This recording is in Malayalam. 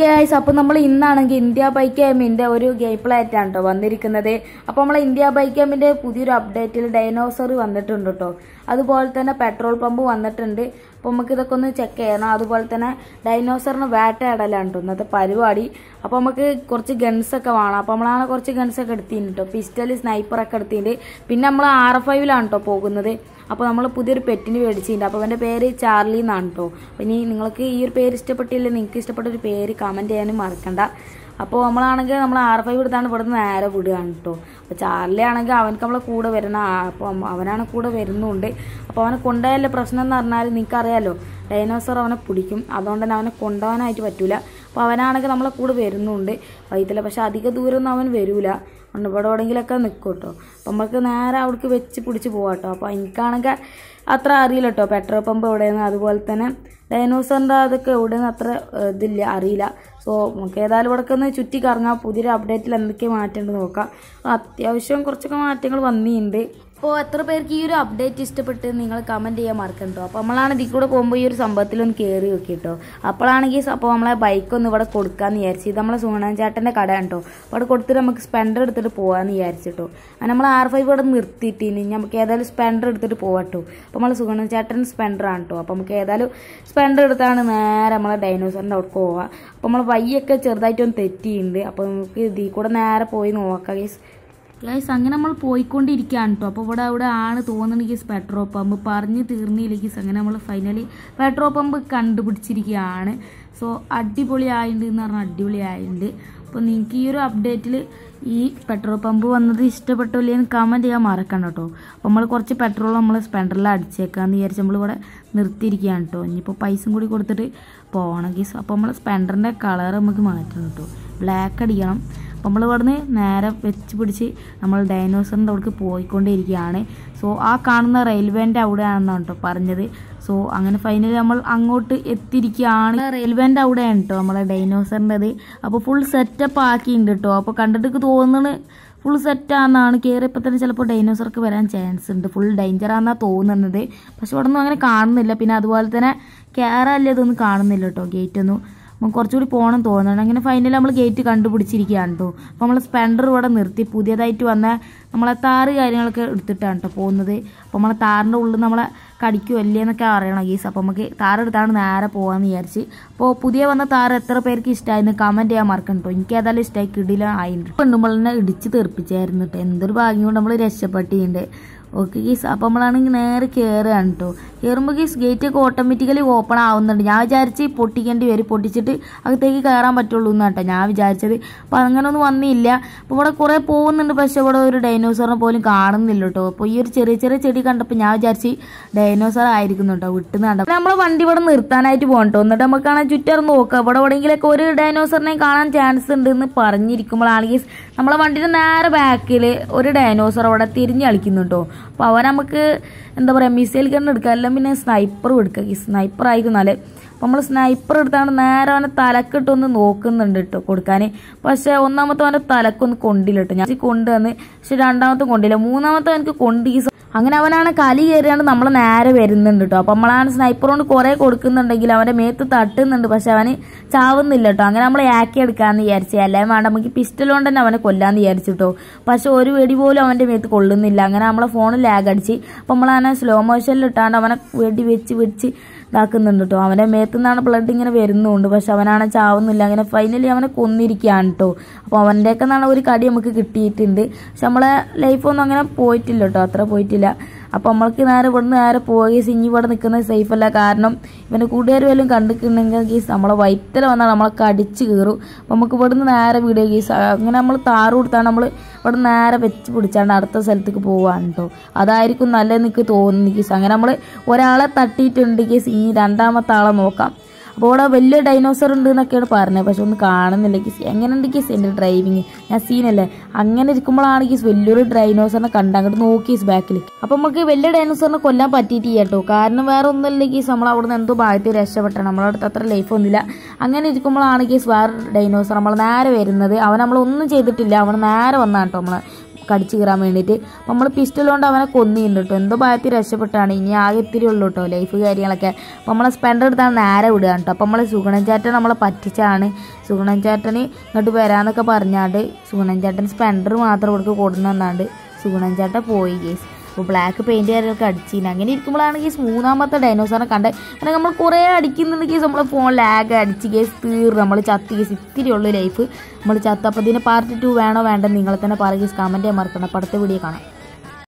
ഗൈസ് അപ്പോൾ നമ്മൾ ഇന്നാണെങ്കിൽ ഇന്ത്യ ബൈക്ക് ഗെയിമിന്റെ ഒരു ഗെയിം പ്ലേ ആയിട്ടാണ് കേട്ടോ വന്നിരിക്കുന്നത്. അപ്പോൾ നമ്മളെ ഇന്ത്യ ബൈക്ക് ഗെയിമിന്റെ പുതിയൊരു അപ്ഡേറ്റിൽ ഡൈനോസർ വന്നിട്ടുണ്ട് കേട്ടോ അതുപോലെ തന്നെ പെട്രോൾ പമ്പ് വന്നിട്ടുണ്ട്. അപ്പോൾ നമുക്ക് ഇതൊക്കെ ഒന്ന് ചെക്ക് ചെയ്യണം. അതുപോലെ തന്നെ ഡൈനോസറിന് വേട്ടയാടലാണ് ഇന്നത്തെ പരിപാടി. അപ്പോൾ നമുക്ക് കുറച്ച് ഗൺസ് ഒക്കെ വേണം. അപ്പോൾ നമ്മളാണ് കുറച്ച് ഗൺസ് ഒക്കെ എടുത്തിട്ടുണ്ട് കേട്ടോ പിസ്റ്റൽ സ്നൈപ്പർ ഒക്കെ എടുത്തിട്ടുണ്ട് പിന്നെ നമ്മൾ ആർ എഫ് ഐവിലാണ് കേട്ടോ പോകുന്നത്. അപ്പോൾ നമ്മൾ പുതിയൊരു പെറ്റിന് മേടിച്ചിട്ടുണ്ട് അപ്പോൾ അവന്റെ പേര് ചാർലി എന്നാണ് കേട്ടോ ഇനി നിങ്ങൾക്ക് ഈ ഒരു പേര് ഇഷ്ടപ്പെട്ടില്ല നിങ്ങൾക്ക് ഇഷ്ടപ്പെട്ട ഒരു പേര് കമന്റ് ചെയ്യാനും മറക്കണ്ട. അപ്പോൾ നമ്മളാണെങ്കിൽ നമ്മൾ ആർ ഫൈവ് എടുത്താണ് ഇവിടെ നിന്ന് നേരെ വിടുകയാണ് കേട്ടോ അപ്പോൾ ചാർലി ആണെങ്കിൽ അവനക്ക് നമ്മളെ കൂടെ വരണം അപ്പോൾ അവനാണ് കൂടെ വരുന്നുണ്ട്. അപ്പോൾ അവനെ കൊണ്ടുപോയാലുള്ള പ്രശ്നം എന്ന് പറഞ്ഞാൽ നിനക്കറിയാലോ. ഡൈനോസർ അവനെ പിടിക്കും. അതുകൊണ്ട് തന്നെ അവനെ കൊണ്ടുപോകാനായിട്ട് പറ്റൂല. അപ്പോൾ അവനാണെങ്കിൽ നമ്മളെ കൂടെ വരുന്നുണ്ട്. വൈകിട്ടില്ല പക്ഷെ അധിക ദൂരമൊന്നും അവൻ വരൂല. ഉണ്ട് ഇവിടെ എവിടെയെങ്കിലൊക്കെ നിൽക്കും കേട്ടോ അപ്പം നമുക്ക് നേരെ അവിടേക്ക് വെച്ച് പിടിച്ച് പോവാം കേട്ടോ അപ്പോൾ എനിക്കാണെങ്കിൽ അത്ര അറിയില്ല കേട്ടോ പെട്രോൾ പമ്പ് എവിടെയെന്ന് അതുപോലെ തന്നെ ഡൈനോസറിന്റെ അതൊക്കെ എവിടെയെന്ന് അത്ര ഇതില്ല. അറിയില്ല. സോ നമുക്ക് ഏതായാലും ഇവിടെയൊക്കെ ഒന്ന് ചുറ്റി കറങ്ങാം പുതിയൊരു അപ്ഡേറ്റിൽ എന്തൊക്കെ മാറ്റേണ്ടത് നോക്കാം. അത്യാവശ്യം കുറച്ചൊക്കെ മാറ്റങ്ങൾ വന്നിട്ടുണ്ട്. അപ്പോൾ എത്ര പേർക്ക് ഈ ഒരു അപ്ഡേറ്റ് ഇഷ്ടപ്പെട്ട് നിങ്ങൾ കമന്റ് ചെയ്യാൻ മറക്കണ്ടോ? അപ്പോൾ നമ്മളാണ് ഇതിൽ കൂടെ പോകുമ്പോൾ ഈ ഒരു സംഭവത്തിലൊന്ന് കയറി നോക്കി കേട്ടോ അപ്പോഴാണെങ്കിൽ അപ്പോൾ നമ്മളെ ബൈക്ക് ഒന്ന് ഇവിടെ കൊടുക്കാമെന്ന് വിചാരിച്ചു ഇത് നമ്മളെ സുഗണൻ ചേട്ടന്റെ കട കേട്ടോ അപ്പോൾ അവിടെ കൊടുത്തിട്ട് നമുക്ക് സ്പെൻഡർ എടുത്തിട്ട് പോകാമെന്ന് വിചാരിച്ചിട്ടോ. നമ്മൾ ആർ ഫൈവ് ഇവിടെ നിർത്തിയിട്ട് ഇനി നമുക്ക് ഏതായാലും സ്പെൻഡർ എടുത്തിട്ട് പോകാട്ടോ അപ്പോൾ നമ്മൾ സുഗണൻ ചേട്ടൻ സ്പെൻഡർ ആണ് കേട്ടോ അപ്പോൾ നമുക്ക് ഏതായാലും സ്പെൻഡർ എടുത്താണ് നേരെ നമ്മളെ ഡൈനോസറിന്റെ അവിടെ പോവുക അപ്പോൾ നമ്മൾ വയ്യൊക്കെ ചെറുതായിട്ടൊന്ന് തെറ്റിയിട്ടുണ്ട്. അപ്പോൾ നമുക്ക് ഇതിൽ കൂടെ നേരെ പോയി നോക്കാം ഗൈസ് ഗൈസ് അങ്ങനെ നമ്മൾ പോയിക്കൊണ്ടിരിക്കുകയാണ് കേട്ടോ അപ്പോൾ ഇവിടെ അവിടെ ആണ് തോന്നുന്നെങ്കിൽ പെട്രോൾ പമ്പ് പറഞ്ഞ് തീർന്നില്ലെങ്കിൽ അങ്ങനെ നമ്മൾ ഫൈനലി പെട്രോൾ പമ്പ് കണ്ടുപിടിച്ചിരിക്കുകയാണ്. സോ അടിപൊളിയായിട്ടുണ്ട് എന്ന് പറഞ്ഞാൽ അടിപൊളിയായിട്ടുണ്ട് അപ്പോൾ നിങ്ങൾക്ക് ഈ ഒരു അപ്ഡേറ്റിൽ ഈ പെട്രോൾ പമ്പ് വന്നത് ഇഷ്ടപ്പെട്ടില്ല എന്ന് കമന്റ് ചെയ്യാൻ മറക്കണ്ട കേട്ടോ അപ്പോൾ നമ്മൾ കുറച്ച് പെട്രോൾ നമ്മൾ സ്പെൻഡറിൽ അടിച്ചേക്കാന്ന് വിചാരിച്ച് നമ്മളിവിടെ നിർത്തിയിരിക്കുകയാണ് കേട്ടോ ഇനിയിപ്പോൾ പൈസയും കൂടി കൊടുത്തിട്ട് പോകണം ഗീസ് അപ്പോൾ നമ്മൾ സ്പെൻഡറിന്റെ കളർ നമുക്ക് മാറ്റണം കേട്ടോ ബ്ലാക്ക് അടിക്കണം. അപ്പോൾ നമ്മൾ ഇവിടുന്ന് നേരെ വെച്ച് പിടിച്ച് നമ്മൾ ഡൈനോസറിന്റെ അവിടേക്ക് പോയിക്കൊണ്ടിരിക്കുകയാണ്. സോ ആ കാണുന്ന റെയിൽവേന്റെ അവിടെയാണെന്നാണ് കേട്ടോ പറഞ്ഞത്. സോ അങ്ങനെ ഫൈനലി നമ്മൾ അങ്ങോട്ട് എത്തിയിരിക്കുകയാണ്. റെയിൽവേന്റെ അവിടെയാണ് കേട്ടോ നമ്മളെ ഡൈനോസറിന്റെത് അപ്പോൾ ഫുൾ സെറ്റപ്പ് ആക്കിയിട്ടുണ്ട് കേട്ടോ. അപ്പോൾ കണ്ടിട്ട് തോന്നുന്നത് ഫുൾ സെറ്റാണെന്നാണ് കയറിയപ്പോൾ തന്നെ ചിലപ്പോൾ ഡൈനോസർക്ക് വരാൻ ചാൻസ് ഉണ്ട്. ഫുൾ ഡേഞ്ചറാണെന്നാണ് തോന്നുന്നത്. പക്ഷെ ഇവിടെ അങ്ങനെ കാണുന്നില്ല. പിന്നെ അതുപോലെ തന്നെ കയറല്ലേ ഇതൊന്നും കാണുന്നില്ല കേട്ടോ. ഗേറ്റ് നമുക്ക് കുറച്ചുകൂടി പോകണം തോന്നുന്നുണ്ട്. അങ്ങനെ ഫൈനലി നമ്മൾ ഗേറ്റ് കണ്ടുപിടിച്ചിരിക്കുകയാണ് കേട്ടോ അപ്പോൾ നമ്മൾ സ്പെൻഡർ ഇവിടെ നിർത്തി. പുതിയതായിട്ട് വന്ന നമ്മളെ താറ് കാര്യങ്ങളൊക്കെ എടുത്തിട്ടാണ് കേട്ടോ പോകുന്നത്. അപ്പോൾ നമ്മളെ താറിന്റെ ഉള്ളിൽ നമ്മളെ കടിക്കും അല്ലേ എന്നൊക്കെ അറിയണം ഗീസ്. അപ്പോൾ നമുക്ക് താറെടുത്താണ് നേരെ പോകാമെന്ന് വിചാരിച്ച്. അപ്പോൾ പുതിയ വന്ന താറ് എത്ര പേർക്ക് ഇഷ്ടമായിരുന്നു കമന്റ് ചെയ്യാൻ മറക്കണം കേട്ടോ എനിക്ക് ഏതായാലും ഇഷ്ടമായി കിടിലായിട്ടുണ്ട് പെണ്ണുമ്പോൾ തന്നെ ഇടിച്ച് തെറിപ്പിച്ചായിരുന്നു കേട്ടോ എന്തൊരു ഭാഗ്യം കൊണ്ട് നമ്മൾ രക്ഷപ്പെട്ടിട്ടുണ്ട്. ഓക്കെ ഗീസ് അപ്പോൾ നമ്മളാണെങ്കിൽ നേരെ കയറുകയാണ് കേട്ടോ കയറുമ്പോൾ ഗീസ് ഗേറ്റ് ഒക്കെ ഓട്ടോമാറ്റിക്കലി ഓപ്പൺ ആവുന്നുണ്ട്. ഞാൻ വിചാരിച്ച് പൊട്ടിക്കേണ്ടി വരും. പൊട്ടിച്ചിട്ട് അകത്തേക്ക് കയറാൻ പറ്റുള്ളൂ എന്നാട്ടോ ഞാൻ വിചാരിച്ചത്. അപ്പോൾ അങ്ങനെ ഒന്നും വന്നില്ല. അപ്പോൾ ഇവിടെ കുറേ പോകുന്നുണ്ട്. പക്ഷേ ഇവിടെ ഒരു ഡൈനോസറിനെ പോലും കാണുന്നില്ല കേട്ടോ അപ്പോൾ ഈ ഒരു ചെറിയ ചെറിയ ചെടി കണ്ടപ്പോൾ ഞാൻ വിചാരിച്ച് ഡൈനോസർ ആയിരിക്കുന്നു കേട്ടോ വിട്ടുന്ന് കണ്ടപ്പോൾ നമ്മൾ വണ്ടി ഇവിടെ നിർത്താനായിട്ട് പോകണം കേട്ടോ എന്നിട്ട് നമുക്ക് കാണാൻ ചുറ്റാറ് നോക്കാം. ഇവിടെ എവിടെയെങ്കിലൊക്കെ ഒരു ഡൈനോസറിനെ കാണാൻ ചാൻസ് ഉണ്ട് എന്ന് പറഞ്ഞിരിക്കുമ്പോഴാണെങ്കിൽ നമ്മളെ വണ്ടിയുടെ നേരെ ബാക്കിൽ ഒരു ഡൈനോസർ അവിടെ തിരിഞ്ഞ് കളിക്കുന്നുണ്ടോ അപ്പോൾ അവൻ നമുക്ക് എന്താ പറയുക മിസൈൽ ഗൺ എടുക്കുക അല്ലെങ്കിൽ പിന്നെ സ്നൈപ്പറും എടുക്കുക. ഈ സ്നൈപ്പർ ആയിരുന്നാൽ അപ്പോൾ നമ്മൾ സ്നൈപ്പർ എടുത്താണ് നേരെ അവനെ തലക്കിട്ടൊന്ന് നോക്കുന്നുണ്ട് കേട്ടോ കൊടുക്കാൻ പക്ഷേ ഒന്നാമത്തെ അവന്റെ തലക്കൊന്ന് കൊണ്ടില്ല കേട്ടോ ഞാൻ കൊണ്ടുവന്ന് പക്ഷെ രണ്ടാമത്തെ കൊണ്ടില്ല. മൂന്നാമത്തെ അവനക്ക് കൊണ്ട് ഈ അങ്ങനെ അവനാണ് കലി കയറിയാണ്ട് നമ്മൾ നേരെ വരുന്നുണ്ട് കേട്ടോ അപ്പം നമ്മളാണ് സ്നൈപ്പർ കൊണ്ട് കുറേ കൊടുക്കുന്നുണ്ടെങ്കിൽ അവന്റെ മേത്ത് തട്ടുന്നുണ്ട്. പക്ഷെ അവന് ചാവുന്നില്ല കേട്ടോ അങ്ങനെ നമ്മൾ ആക്കി എടുക്കാമെന്ന് വിചാരിച്ചു. അല്ലെങ്കിൽ വേണ്ട നമുക്ക് പിസ്റ്റൽ കൊണ്ട് തന്നെ അവനെ കൊല്ലാമെന്ന് വിചാരിച്ചു കേട്ടോ പക്ഷെ ഒരു വെടി പോലും അവന്റെ മേത്ത് കൊള്ളുന്നില്ല. അങ്ങനെ നമ്മളെ ഫോണിൽ ലാഗ് അടിച്ച്. അപ്പം നമ്മളവനെ സ്ലോ മോഷനിൽ ഇട്ടാണ്ട് അവനെ വെടി വെച്ച് വെച്ച് ഇതാക്കുന്നുണ്ട് കേട്ടോ അവന്റെ മേത്തു നിന്നാണ് ബ്ലഡ് ഇങ്ങനെ വരുന്നുണ്ട്. പക്ഷെ അവനാണ് ചാവുന്നില്ല. അങ്ങനെ ഫൈനലി അവനെ കൊന്നിരിക്കുകയാണ് കേട്ടോ അപ്പോൾ അവന്റെയൊക്കെ നിന്നാണ് ഒരു കടി നമുക്ക് കിട്ടിയിട്ടുണ്ട്. പക്ഷെ നമ്മളെ ലൈഫൊന്നും അങ്ങനെ പോയിട്ടില്ല കേട്ടോ അത്ര പോയിട്ടില്ല. അപ്പോൾ നമ്മൾക്ക് നേരെ ഇവിടുന്ന് നേരെ പോയി സിഞ്ഞി ഇവിടെ നിൽക്കുന്നത് സേഫ് അല്ല. കാരണം ഇവന്റെ കൂട്ടുകാർ വല്ലതും കണ്ടിട്ടുണ്ടെങ്കിൽ ഗീസ് നമ്മളെ വൈത്തല വന്നാൽ നമ്മളെ കടിച്ച് കയറും അപ്പോൾ നമുക്ക് ഇവിടുന്ന് നേരെ വീഡിയോ ഗീസ് അങ്ങനെ നമ്മൾ താറ് കൊടുത്താണ് നമ്മൾ ഇവിടെ നേരെ വെച്ച് പിടിച്ചാണ്ട് അടുത്ത സ്ഥലത്തേക്ക് പോവാണ് കേട്ടോ അതായിരിക്കും നല്ലതെന്ന് എനിക്ക് തോന്നുന്നു ഗീസ് അങ്ങനെ നമ്മൾ ഒരാളെ തട്ടിയിട്ടുണ്ട് ഗീസ് ഈ രണ്ടാമത്തെ ആളെ നോക്കാം. അപ്പോൾ അവിടെ വലിയ ഡൈനോസർ ഉണ്ട് എന്നൊക്കെയാണ് പറഞ്ഞത് പക്ഷെ ഒന്നും കാണുന്നില്ല കിസ് എങ്ങനെയുണ്ട് കിസ് എന്റെ ഡ്രൈവിങ് ഞാൻ സീനല്ലേ? അങ്ങനെ ഇരിക്കുമ്പോഴാണ് കിസ് വലിയൊരു ഡൈനോസറിനെ കണ്ട അങ്ങോട്ട് നോക്കി കിസ് ബാക്കിൽ അപ്പോൾ നമുക്ക് വലിയ ഡൈനോസറിനെ കൊല്ലാൻ പറ്റിയിട്ടില്ല കേട്ടോ കാരണം വേറെ ഒന്നുമില്ല കിസ് നമ്മൾ അവിടെ നിന്ന് എന്തോ ഭാഗത്ത് രക്ഷപ്പെട്ടാണ് നമ്മളവിടുത്തെ അത്ര ലൈഫ് ഒന്നുമില്ല. അങ്ങനെ ഇരിക്കുമ്പോഴാണ് കിസ് വേറെ ഡൈനോസർ നമ്മൾ നേരെ വരുന്നത്. അവൻ നമ്മളൊന്നും ചെയ്തിട്ടില്ല. അവൻ നേരെ വന്നാണ് നമ്മളെ. കടിച്ചു കീറാൻ വേണ്ടിയിട്ട് നമ്മൾ പിസ്റ്റൽ കൊണ്ട് അവനെ കൊന്നിട്ടുണ്ട് കേട്ടോ എന്തോ ഭയത്തിൽ രക്ഷപ്പെട്ടാണ്. ഇനി ആകെ ഇത്തിരി ഉള്ളൂ കേട്ടോ ലൈഫ് കാര്യങ്ങളൊക്കെ. നമ്മളെ സ്പെൻഡർ എടുത്താണ് നേരെ വിടുക കേട്ടോ അപ്പം നമ്മൾ സുഗുണൻ നമ്മളെ പറ്റിച്ചാണ്. സുഗുണൻ ഇങ്ങോട്ട് വരാമെന്നൊക്കെ പറഞ്ഞാണ്ട് സുഗുണൻ സ്പെൻഡർ മാത്രം കൊടുത്ത് കൊടുന്നെന്നാണ്ട് സുഗുണൻ ചേട്ടൻ പോയി കേസ് അപ്പോൾ ബ്ലാക്ക് പെയിന്റ് കാര്യങ്ങളൊക്കെ അടിച്ചിന്. അങ്ങനെ ഇരിക്കുമ്പോഴാണ് കേസ് മൂന്നാമത്തെ ഡൈനോസറിനെ കണ്ടത്. അങ്ങനെ നമ്മൾ കുറേ അടിക്കുന്നുണ്ട് കേസ് നമ്മൾ ഫോൺ ലാഗ് അടിച്ച് കേസ് തീർ നമ്മൾ ചത്ത് കേസ് ഇത്തിരി ഉള്ളു ലൈഫ് നമ്മൾ ചത്ത്. അപ്പോൾ ഇതിന് പാർട്ട് ടു വേണോ വേണ്ടെന്ന് നിങ്ങളെ തന്നെ പറയുക കമന്റ് മറക്കണം അപ്പോൾ അടുത്ത വീഡിയോ കാണാം.